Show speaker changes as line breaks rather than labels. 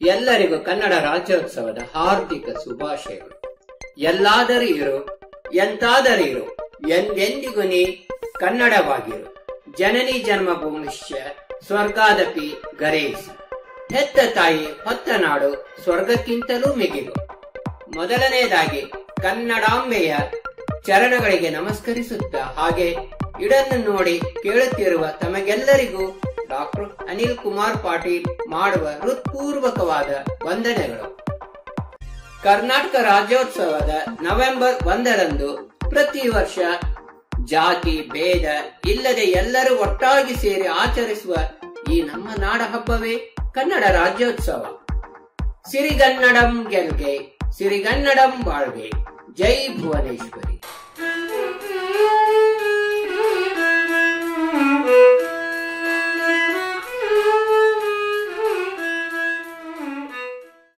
ಎಲ್ಲರಿಗೂ ಕನ್ನಡ ರಾಜ್ಯೋತ್ಸವದ ಹಾರ್ದಿಕ ಶುಭಾಶಯಗಳು. ಎಲ್ಲಾದರೂ ಇರು, ಎಂತಾದರೂ ಇರು, ಎಂದೆಂದಿಗೂ ನೀ ಕನ್ನಡವಾಗಿರು. ಜನನಿ ಜನ್ಮಭೂಮಿಶ್ಚ ಸ್ವರ್ಗಾದಪಿ ಗರೇಸಿ ಹೆತ್ತ ತಾಯಿ ಹೊತ್ತ ನಾಡು ಸ್ವರ್ಗಕ್ಕಿಂತಲೂ ಮಿಗಿಲು. ಮೊದಲನೆಯದಾಗಿ ಕನ್ನಡಾಂಬೆಯ ಚರಣಗಳಿಗೆ ನಮಸ್ಕರಿಸುತ್ತಾ ಹಾಗೆ ಇದನ್ನು ನೋಡಿ ಕೇಳುತ್ತಿರುವ ತಮಗೆಲ್ಲರಿಗೂ ಡಾಕ್ಟರ್ ಅನಿಲ್ ಕುಮಾರ್ ಪಾಟೀಲ್ ಮಾಡುವ ಹೃತ್ಪೂರ್ವಕವಾದ ವಂದನೆಗಳು. ಕರ್ನಾಟಕ ರಾಜ್ಯೋತ್ಸವದ ನವೆಂಬರ್ ಒಂದರಂದು ಪ್ರತಿ ವರ್ಷ ಜಾತಿ, ಭೇದ ಇಲ್ಲದೆ ಎಲ್ಲರೂ ಒಟ್ಟಾಗಿ ಸೇರಿ ಆಚರಿಸುವ ಈ ನಮ್ಮ ನಾಡ ಹಬ್ಬವೇ ಕನ್ನಡ ರಾಜ್ಯೋತ್ಸವ. ಸಿರಿಗನ್ನಡಂ ಗೆಲ್ಗೆ, ಸಿರಿಗನ್ನಡಂ ಬಾಳ್ಗೆ. ಜೈ ಭುವನೇಶ್ವರಿ.